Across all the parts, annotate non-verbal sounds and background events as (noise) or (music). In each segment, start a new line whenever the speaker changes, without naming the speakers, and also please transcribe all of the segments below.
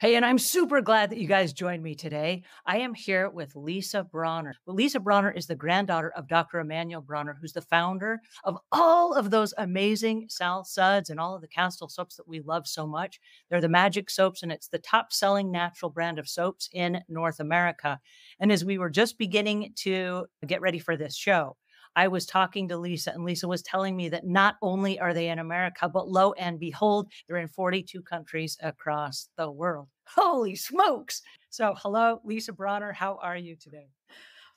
Hey, and I'm super glad that you guys joined me today. I am here with Lisa Bronner. Lisa Bronner is the granddaughter of Dr. Emanuel Bronner, who's the founder of all of those amazing Sal Suds and all of the Castile soaps that we love so much. They're the magic soaps, and it's the top selling natural brand of soaps in North America. And as we were just beginning to get ready for this show, I was talking to Lisa, and Lisa was telling me that not only are they in America, but lo and behold, they're in 42 countries across the world. Holy smokes. So, hello, Lisa Bronner. How are you today?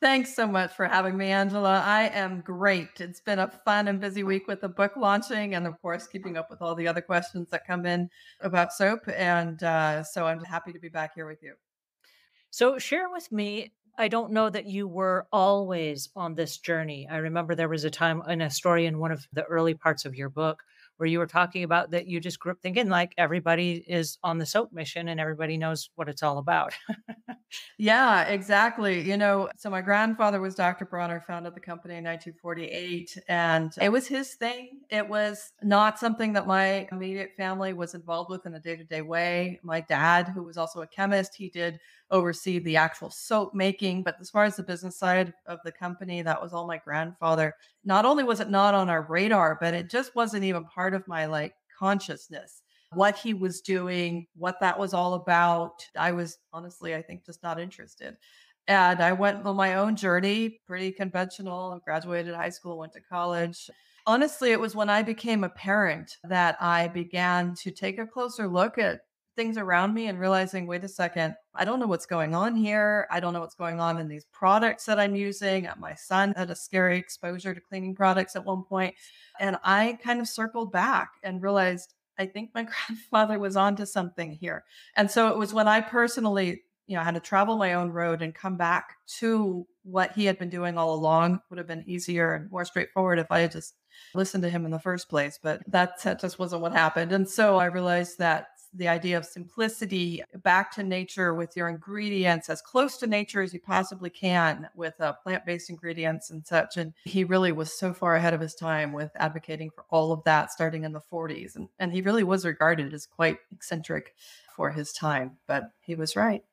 Thanks so much for having me, Angela. I am great. It's been a fun and busy week with the book launching, and of course, keeping up with all the other questions that come in about soap. And uh, so I'm happy to be back here with you.
So, share with me I don't know that you were always on this journey. I remember there was a time in a story in one of the early parts of your book where you were talking about that you just grew up thinking like everybody is on the soap mission and everybody knows what it's all about. (laughs)
yeah, exactly. You know, so my grandfather was Dr. Bronner, founded the company in 1948, and it was his thing. It was not something that my immediate family was involved with in a day to day way. My dad, who was also a chemist, he did oversee the actual soap making. But as far as the business side of the company, that was all my grandfather. Not only was it not on our radar, but it just wasn't even part of my like consciousness. What he was doing, what that was all about. I was honestly, I think, just not interested. And I went on my own journey, pretty conventional, graduated high school, went to college. Honestly, it was when I became a parent that I began to take a closer look at things around me and realizing, wait a second, I don't know what's going on here. I don't know what's going on in these products that I'm using. Uh, my son had a scary exposure to cleaning products at one point, And I kind of circled back and realized I think my (laughs) grandfather was onto something here. And so it was when I personally, you know, had to travel my own road and come back to what he had been doing all along would have been easier and more straightforward if I had just listened to him in the first place. But that just wasn't what happened. And so I realized that the idea of simplicity, back to nature with your ingredients, as close to nature as you possibly can with uh, plant based ingredients and such. And he really was so far ahead of his time with advocating for all of that starting in the 40s. And, and he really was regarded as quite eccentric for his time, but he was right.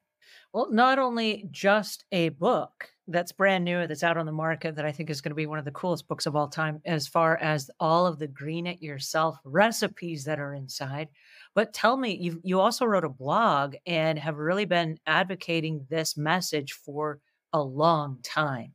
Well, not only just a book that's brand new, that's out on the market, that I think is going to be one of the coolest books of all time, as far as all of the green it yourself recipes that are inside. But tell me, you you also wrote a blog and have really been advocating this message for a long time.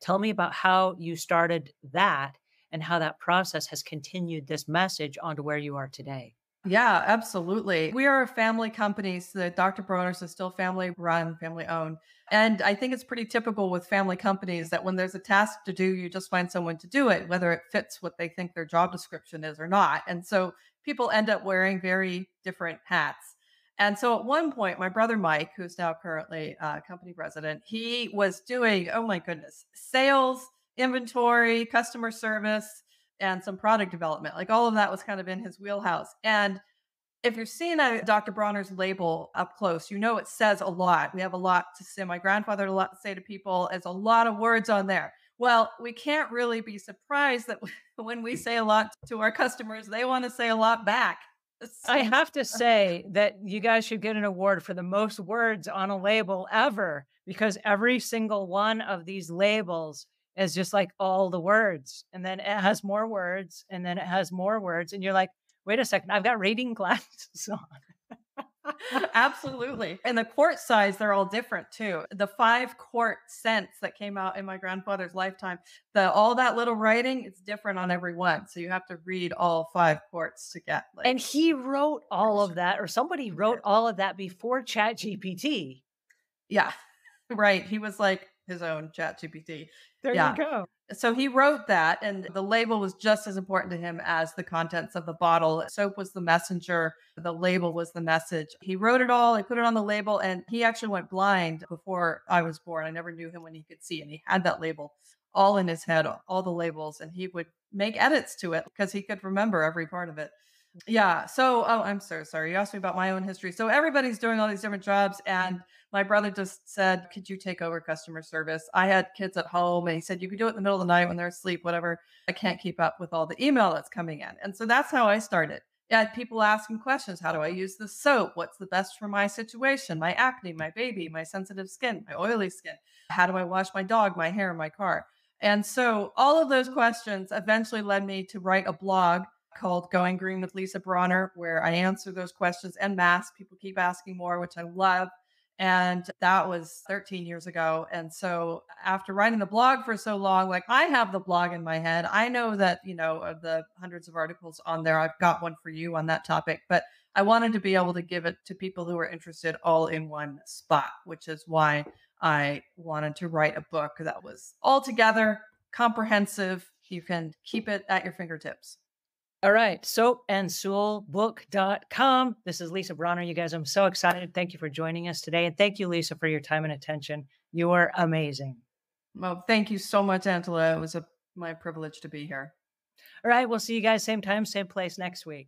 Tell me about how you started that and how that process has continued this message onto where you are today.
Yeah, absolutely. We are a family company. So the Dr. Bronner's is still family run, family owned. And I think it's pretty typical with family companies that when there's a task to do, you just find someone to do it, whether it fits what they think their job description is or not. And so people end up wearing very different hats. And so at one point, my brother Mike, who's now currently uh, company president, he was doing, oh my goodness, sales, inventory, customer service, and some product development. Like all of that was kind of in his wheelhouse. And if you're seeing a Dr. Bronner's label up close, you know it says a lot. We have a lot to say. My grandfather had a lot to say to people. There's a lot of words on there. Well, we can't really be surprised that (laughs) when we say a lot to our customers, they want to say a lot back.
I have to say that you guys should get an award for the most words on a label ever because every single one of these labels is just like all the words. And then it has more words and then it has more words. And you're like, wait a second, I've got reading (laughs) glasses on. (laughs)
Absolutely. And the quart size, they're all different too. The five quart scents that came out in my grandfather's lifetime, the all that little writing, it's different on every one. So you have to read all five quarts to get
like And he wrote all of that, or somebody (laughs) wrote all of that before Chat GPT.
Yeah. Right. He was like, his own chat GPT.
There yeah. you go.
So he wrote that, and the label was just as important to him as the contents of the bottle. Soap was the messenger, the label was the message. He wrote it all, he put it on the label, and he actually went blind before I was born. I never knew him when he could see, and he had that label all in his head, all the labels, and he would make edits to it because he could remember every part of it. Yeah. So, oh, I'm so sorry. You asked me about my own history. So, everybody's doing all these different jobs. Mm-hmm. And my brother just said, Could you take over customer service? I had kids at home and he said, You could do it in the middle of the night when they're asleep, whatever. I can't keep up with all the email that's coming in. And so that's how I started. I had people asking questions. How do I mm-hmm. use the soap? What's the best for my situation, my acne, my baby, my sensitive skin, my oily skin? How do I wash my dog, my hair, my car? And so all of those questions eventually led me to write a blog called Going Green with Lisa Bronner, where I answer those questions and masse. People keep asking more, which I love. And that was 13 years ago. And so after writing the blog for so long, like I have the blog in my head. I know that, you know, of the hundreds of articles on there, I've got one for you on that topic, but I wanted to be able to give it to people who are interested all in one spot, which is why I wanted to write a book that was altogether comprehensive. You can keep it at your fingertips.
All right. Soapandsoulbook.com. This is Lisa Bronner. You guys, I'm so excited. Thank you for joining us today. And thank you, Lisa, for your time and attention. You are amazing.
Well, thank you so much, Angela. It was a, my privilege to be here.
All right. We'll see you guys same time, same place next week.